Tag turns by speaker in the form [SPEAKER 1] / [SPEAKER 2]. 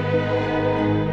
[SPEAKER 1] Música